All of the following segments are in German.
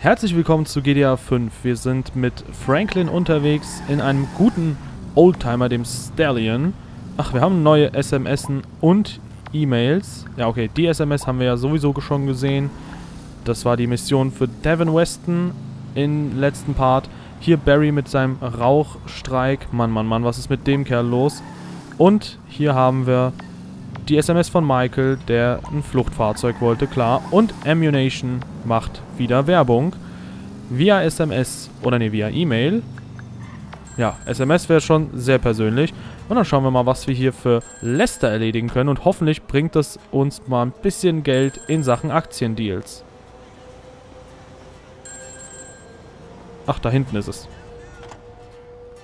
Herzlich willkommen zu GTA 5. Wir sind mit Franklin unterwegs in einem guten Oldtimer, dem Stallion. Ach, wir haben neue SMS und E-Mails. Ja, okay, die SMS haben wir ja sowieso schon gesehen. Das war die Mission für Devin Weston im letzten Part. Hier Barry mit seinem Rauchstreik. Mann, Mann, Mann, was ist mit dem Kerl los? Und hier haben wir die SMS von Michael, der ein Fluchtfahrzeug wollte, klar. Und Ammunition macht wieder Werbung. Via SMS, oder ne, via E-Mail. Ja, SMS wäre schon sehr persönlich. Und dann schauen wir mal, was wir hier für Lester erledigen können. Und hoffentlich bringt das uns mal ein bisschen Geld in Sachen Aktiendeals. Ach, da hinten ist es.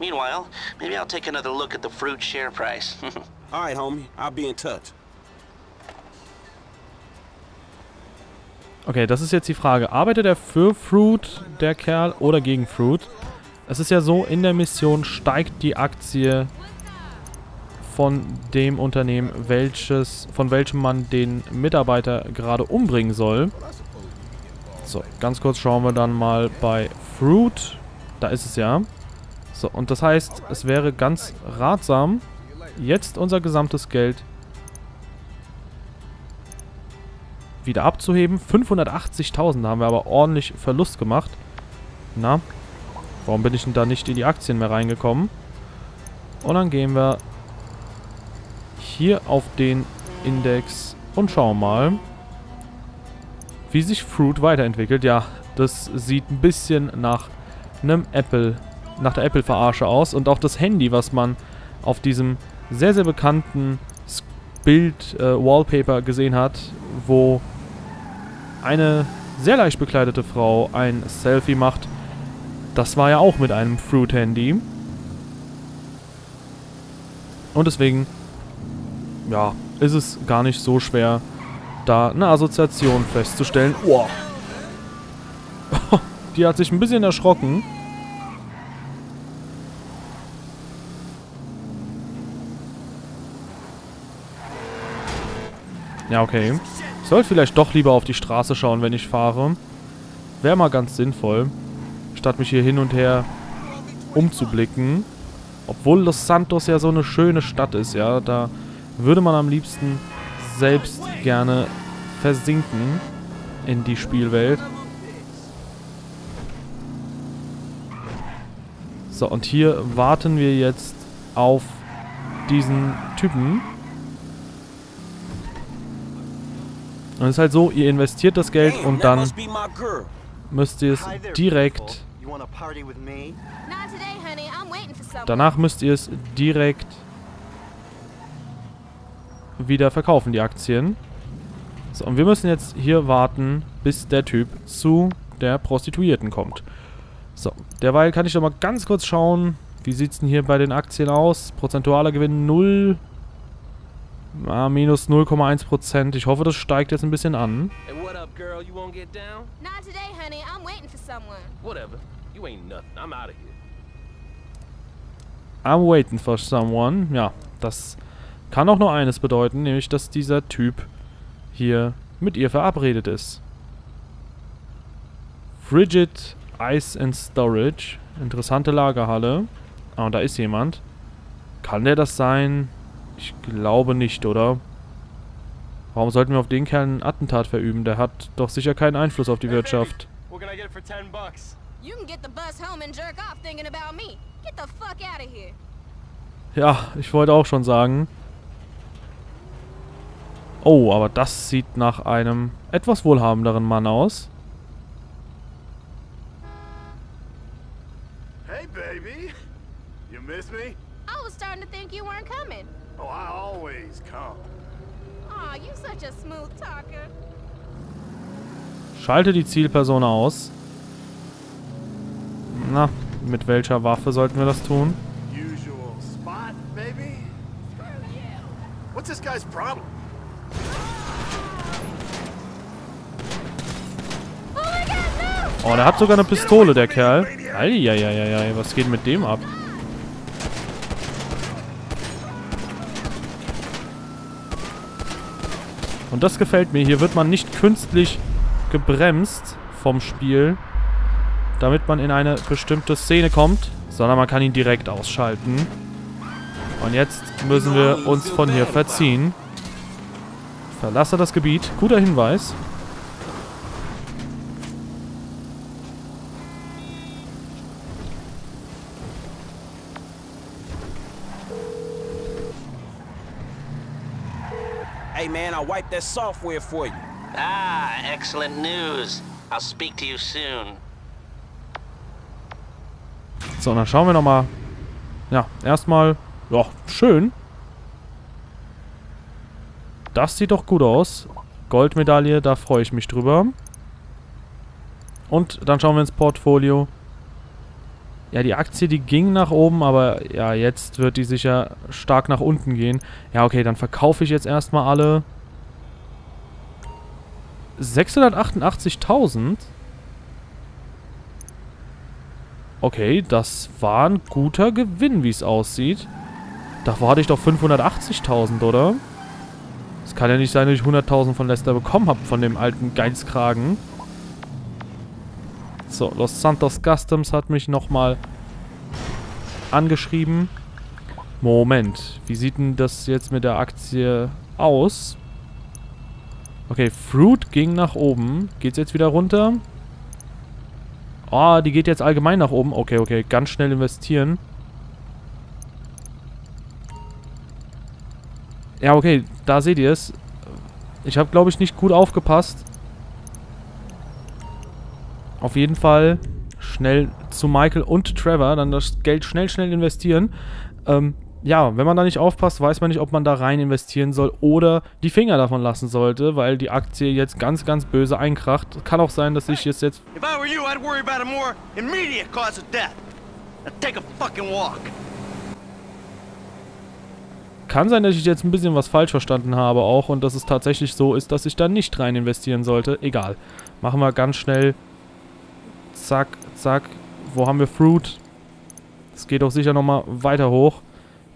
Meanwhile, maybe I'll take another look at the fruit share price. All right, homie. I'll be in touch. Okay, das ist jetzt die Frage. Arbeitet er für Fruit, der Kerl, oder gegen Fruit? Es ist ja so, in der Mission steigt die Aktie von dem Unternehmen, welches, von welchem man den Mitarbeiter gerade umbringen soll. So, ganz kurz schauen wir dann mal bei Fruit. Da ist es ja. So, und das heißt, es wäre ganz ratsam, jetzt unser gesamtes Geld wieder abzuheben. 580.000 haben wir aber ordentlich Verlust gemacht. Na, warum bin ich denn da nicht in die Aktien mehr reingekommen? Und dann gehen wir hier auf den Index und schauen mal, wie sich Fruit weiterentwickelt. Ja, das sieht ein bisschen nach einem Apple, nach der Apple-Verarsche aus. Und auch das Handy, was man auf diesem sehr, sehr bekannten Bild-Wallpaper äh, gesehen hat, wo eine sehr leicht bekleidete Frau ein Selfie macht. Das war ja auch mit einem Fruit-Handy. Und deswegen, ja, ist es gar nicht so schwer, da eine Assoziation festzustellen. Oh. Die hat sich ein bisschen erschrocken. Ja, okay. Ich sollte vielleicht doch lieber auf die Straße schauen, wenn ich fahre. Wäre mal ganz sinnvoll. Statt mich hier hin und her umzublicken. Obwohl Los Santos ja so eine schöne Stadt ist, ja. Da würde man am liebsten selbst gerne versinken in die Spielwelt. So, und hier warten wir jetzt auf diesen Typen. Und es ist halt so, ihr investiert das Geld und dann müsst ihr es direkt... Danach müsst ihr es direkt wieder verkaufen, die Aktien. So, und wir müssen jetzt hier warten, bis der Typ zu der Prostituierten kommt. So, derweil kann ich doch mal ganz kurz schauen, wie sieht es denn hier bei den Aktien aus? Prozentualer Gewinn 0. Ah, minus 0,1%. Ich hoffe, das steigt jetzt ein bisschen an. Hey, what up, girl? You won't get down? Not today, honey. I'm waiting for someone. Whatever. You ain't nothing. I'm out of here. I'm waiting for someone. Ja, das kann auch nur eines bedeuten, nämlich, dass dieser Typ hier mit ihr verabredet ist. Frigid Ice and Storage. Interessante Lagerhalle. Ah, und da ist jemand. Kann der das sein? Ich glaube nicht, oder? Warum sollten wir auf den Kerl ein Attentat verüben? Der hat doch sicher keinen Einfluss auf die Wirtschaft. What can I get for 10 bucks? You can get the bus home and jerk off thinking about me. Get the fuck out of here. Ja, ich wollte auch schon sagen. Oh, aber das sieht nach einem etwas wohlhabenderen Mann aus. Hey, baby. You miss me? Schalte die Zielperson aus. Na, mit welcher Waffe sollten wir das tun? Usual spot, baby? What's this guy's problem? Oh my god, no! Oh, der hat sogar eine Pistole, der Kerl. Eieieiei, was geht mit dem ab? Und das gefällt mir. Hier wird man nicht künstlich gebremst vom Spiel, damit man in eine bestimmte Szene kommt, sondern man kann ihn direkt ausschalten. Und jetzt müssen wir uns von hier verziehen. Verlasse das Gebiet. Guter Hinweis. Hey, that software for you. Ah, excellent news. I'll speak to you soon. So, und dann schauen wir nochmal. Ja, erstmal. Ja, schön. Das sieht doch gut aus. Goldmedaille, da freue ich mich drüber. Und dann schauen wir ins Portfolio. Ja, die Aktie, die ging nach oben, aber ja, jetzt wird die sicher stark nach unten gehen. Ja, okay, dann verkaufe ich jetzt erstmal alle. 688.000? Okay, das war ein guter Gewinn, wie es aussieht. Davor hatte ich doch 580.000, oder? Es kann ja nicht sein, dass ich 100.000 von Lester bekommen habe, von dem alten Geizkragen. So, Los Santos Customs hat mich nochmal angeschrieben. Moment, wie sieht denn das jetzt mit der Aktie aus? Okay, Fruit ging nach oben. Geht's jetzt wieder runter? Oh, die geht jetzt allgemein nach oben. Okay, okay, ganz schnell investieren. Ja, okay, da seht ihr es. Ich habe, glaube ich, nicht gut aufgepasst. Auf jeden Fall schnell zu Michael und Trevor, dann das Geld schnell, schnell investieren. Ähm, ja, wenn man da nicht aufpasst, weiß man nicht, ob man da rein investieren soll oder die Finger davon lassen sollte, weil die Aktie jetzt ganz, ganz böse einkracht. Kann auch sein, dass ich jetzt jetzt... Kann sein, dass ich jetzt ein bisschen was falsch verstanden habe auch und dass es tatsächlich so ist, dass ich da nicht rein investieren sollte. Egal. Machen wir ganz schnell. Zack, zack. Wo haben wir Fruit? Es geht auch sicher nochmal weiter hoch.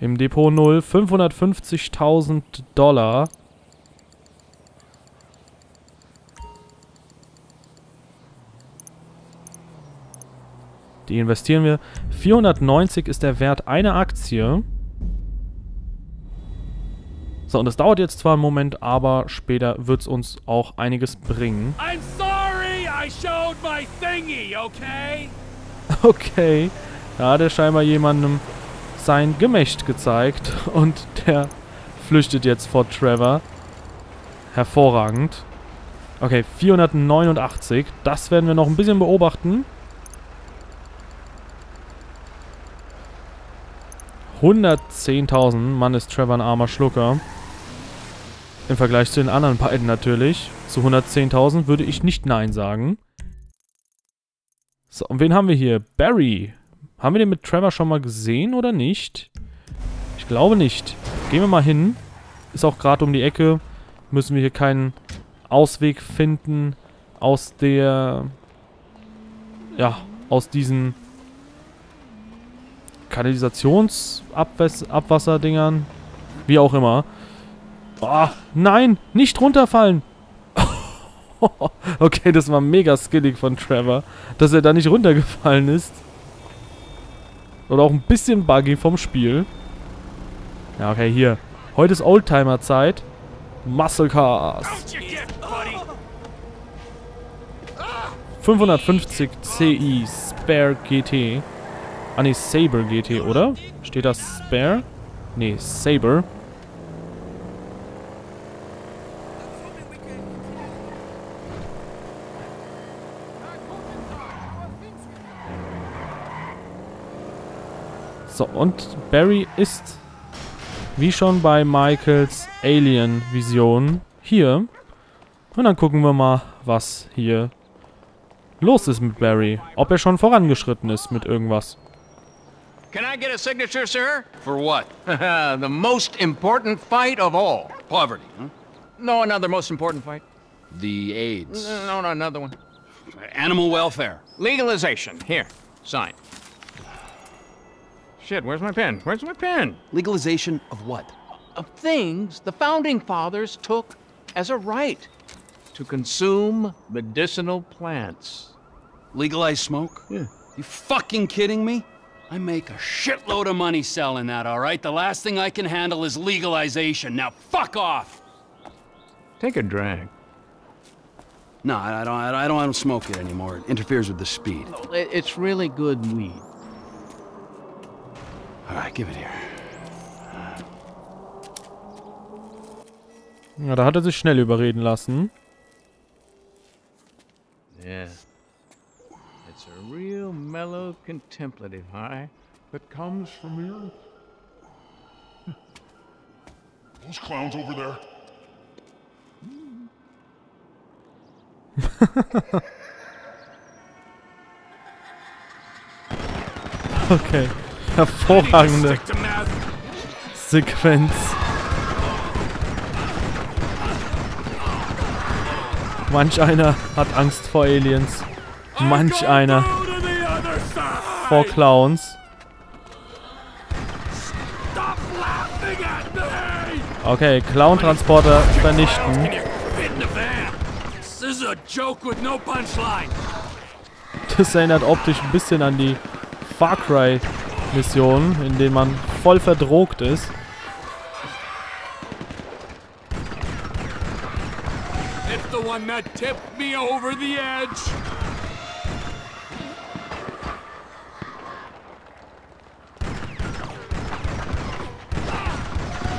Im Depot 0. 550.000 Dollar. Die investieren wir. 490 ist der Wert einer Aktie. So, und es dauert jetzt zwar einen Moment, aber später wird es uns auch einiges bringen. I'm sorry I showed my thingy, okay? Okay. Da hat er scheinbar jemandem sein Gemächt gezeigt. Und der flüchtet jetzt vor Trevor. Hervorragend. Okay, 489. Das werden wir noch ein bisschen beobachten. 110.000. Mann, ist Trevor ein armer Schlucker. Im Vergleich zu den anderen beiden natürlich. Zu 110.000 würde ich nicht Nein sagen. So, und wen haben wir hier? Barry. Haben wir den mit Trevor schon mal gesehen oder nicht? Ich glaube nicht. Gehen wir mal hin. Ist auch gerade um die Ecke. Müssen wir hier keinen Ausweg finden aus der... Ja, aus diesen Kanalisationsabwasserdingern. Wie auch immer. Oh, nein, nicht runterfallen. okay, das war mega skillig von Trevor, dass er da nicht runtergefallen ist. Oder auch ein bisschen buggy vom Spiel. Ja, okay, hier. Heute ist Oldtimer-Zeit. Muscle Cars. 550 CI Spare GT. Ah, ne, Saber GT, oder? Steht da Spare? Ne, Saber. So, und Barry ist, wie schon bei Michaels Alien-Vision, hier. Und dann gucken wir mal, was hier los ist mit Barry. Ob er schon vorangeschritten ist mit irgendwas. Can I get a signature, sir? For what? the most important fight of all. Poverty, huh? No, another most important fight. The AIDS. No, no, another one. Animal welfare. Legalization. Here, sign. Shit, where's my pen? Where's my pen? Legalization of what? Of things the founding fathers took as a right to consume medicinal plants. Legalize smoke? Yeah. You fucking kidding me? I make a shitload of money selling that, all right? The last thing I can handle is legalization. Now fuck off! Take a drag. No, I I don't, I don't, I don't smoke it anymore. It interferes with the speed. It's really good weed. All right, give it here. Ja, da hat er sich schnell überreden lassen. Yeah. It's a real mellow contemplative high that comes from your Those clowns over there. Okay. Hervorragende Sequenz. Manch einer hat Angst vor Aliens. Manch einer vor Clowns. Okay, Clown-Transporter vernichten. Das erinnert optisch ein bisschen an die Far Cry Missionen, in denen man voll verdrogt ist. It's the one that tipped me over the edge.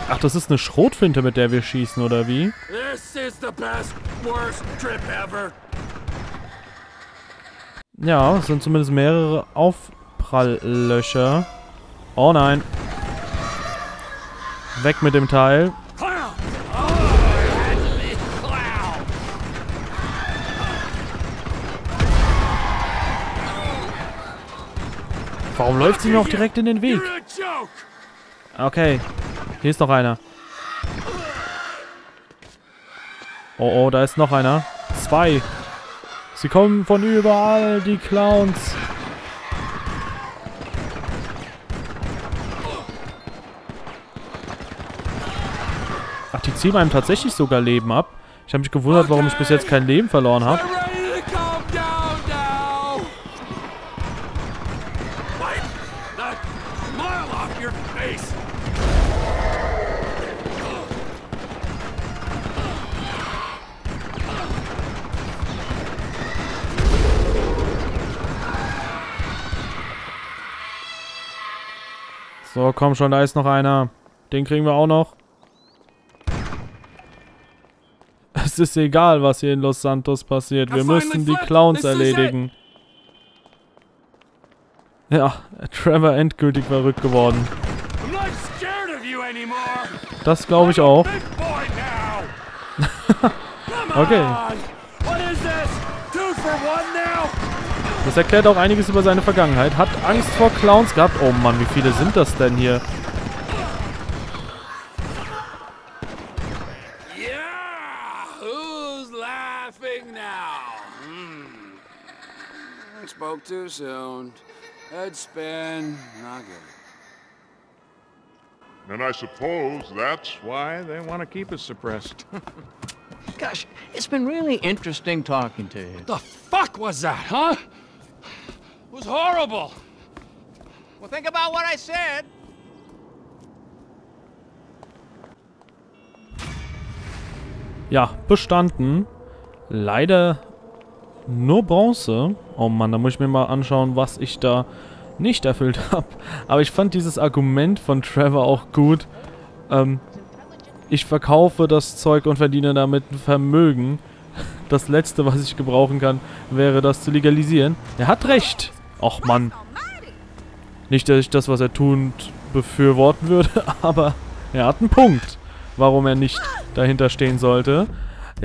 Ach, das ist eine Schrotflinte, mit der wir schießen, oder wie? This is the best, worst trip ever. Ja, es sind zumindest mehrere Aufpralllöcher. Oh nein. Weg mit dem Teil. Warum läuft sie mir auch direkt in den Weg? Okay. Hier ist noch einer. Oh, oh, da ist noch einer. Zwei. Sie kommen von überall, die Clowns. Die ziehen einem tatsächlich sogar Leben ab. Ich habe mich gewundert, warum ich bis jetzt kein Leben verloren habe. So, komm schon, da ist noch einer. Den kriegen wir auch noch. Es ist egal, was hier in Los Santos passiert. Wir müssen die Clowns erledigen. Ja, Trevor endgültig verrückt geworden. Das glaube ich auch. Okay. Das erklärt auch einiges über seine Vergangenheit. Hat Angst vor Clowns gehabt. Oh Mann, wie viele sind das denn hier? Spoke too soon. Head spin. Not good. And I suppose that's Why they want to keep us suppressed. Gosh, it's been really interesting talking to you. What The fuck was that, huh? It was horrible. Well, think about what I said. Ja, bestanden. Leider nur Bronze. Oh Mann, da muss ich mir mal anschauen, was ich da nicht erfüllt habe. Aber ich fand dieses Argument von Trevor auch gut. Ähm, ich verkaufe das Zeug und verdiene damit ein Vermögen. Das Letzte, was ich gebrauchen kann, wäre das zu legalisieren. Er hat recht. Och Mann. Nicht, dass ich das, was er tut, befürworten würde, aber er hat einen Punkt, warum er nicht dahinter stehen sollte.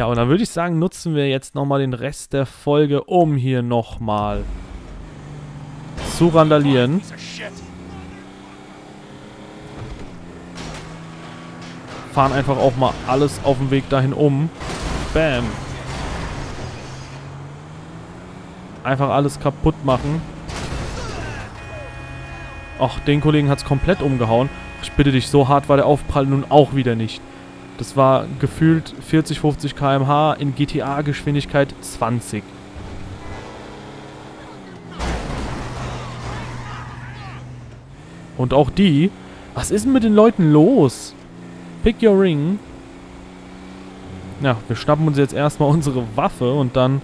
Ja, und dann würde ich sagen, nutzen wir jetzt nochmal den Rest der Folge, um hier nochmal zu randalieren. Fahren einfach auch mal alles auf dem Weg dahin um. Bam. Einfach alles kaputt machen. Ach, den Kollegen hat es komplett umgehauen. Ich bitte dich, so hart war der Aufprall nun auch wieder nicht. Das war gefühlt 40, 50 km/h in GTA-Geschwindigkeit 20. Und auch die... Was ist denn mit den Leuten los? Pick your ring. Ja, wir schnappen uns jetzt erstmal unsere Waffe und dann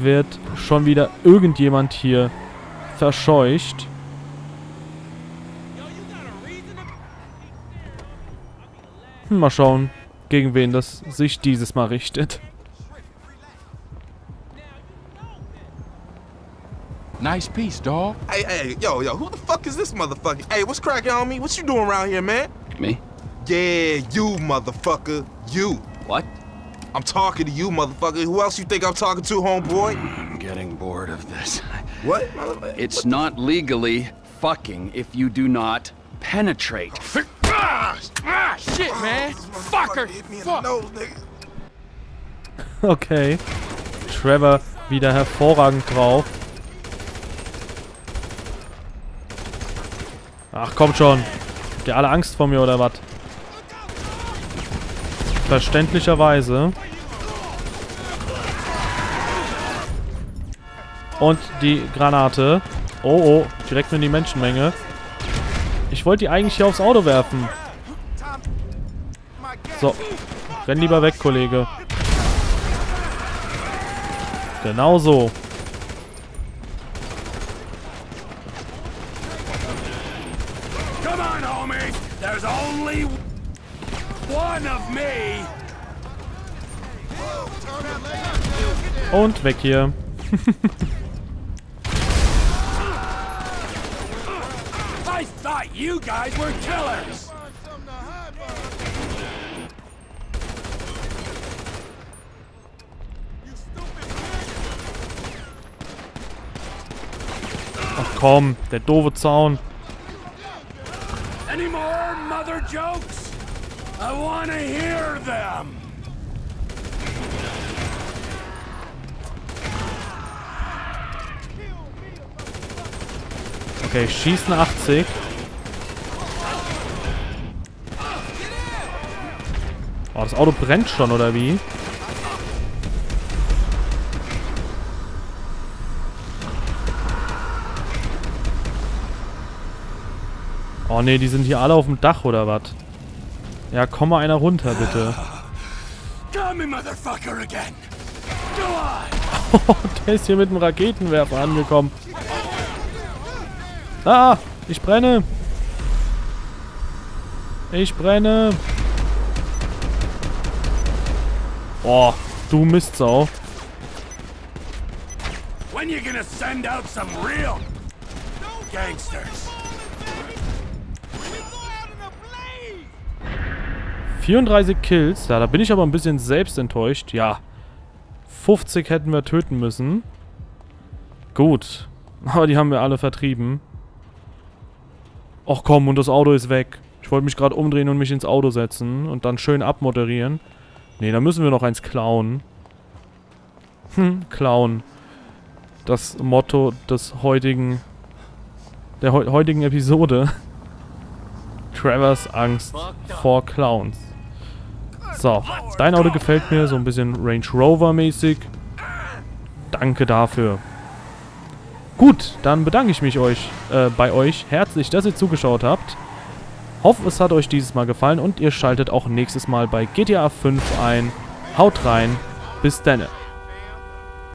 wird schon wieder irgendjemand hier verscheucht. Hm, mal schauen, gegen wen das sich dieses Mal richtet. Nice piece, dog. Hey, hey, yo, yo, who the fuck is this motherfucker? Hey, what's cracking on me? What you doing around here, man? Me? Yeah, you, motherfucker. You. What? I'm talking to you, motherfucker. Who else you think I'm talking to, homeboy? I'm getting bored of this. What? It's not legally fucking if you do not penetrate. Ah, shit, man. Fucker. Okay. Trevor wieder hervorragend drauf. Ach, kommt schon. Habt ihr alle Angst vor mir oder was? Verständlicherweise. Und die Granate. Oh, oh. Direkt in die Menschenmenge. Ich wollte die eigentlich hier aufs Auto werfen. So. Renn lieber weg, Kollege. Genau so. Come on, homie. There's only one of me. Und weg hier. thought you guys were killers. Ach komm, der doofe Zaun. Any more mother jokes? I want to hear them. Okay, schießen 80. Oh, das Auto brennt schon, oder wie? Oh ne, die sind hier alle auf dem Dach, oder was? Ja, komm mal einer runter, bitte. On. Der ist hier mit dem Raketenwerfer angekommen. Ah, ich brenne. Ich brenne. Boah, du Mistsau. When you gonna send out some real gangsters? 34 Kills. Ja, da bin ich aber ein bisschen selbst enttäuscht. Ja. 50 hätten wir töten müssen. Gut. Aber die haben wir alle vertrieben. Och komm, und das Auto ist weg. Ich wollte mich gerade umdrehen und mich ins Auto setzen und dann schön abmoderieren. Nee, da müssen wir noch eins klauen. Hm, klauen. Das Motto des heutigen... der heu heutigen Episode. Travers Angst vor Clowns. So, dein Auto gefällt mir, so ein bisschen Range Rover mäßig. Danke dafür. Gut, dann bedanke ich mich euch äh, bei euch herzlich, dass ihr zugeschaut habt. Hoffe, es hat euch dieses Mal gefallen und ihr schaltet auch nächstes Mal bei GTA 5 ein. Haut rein, bis denne.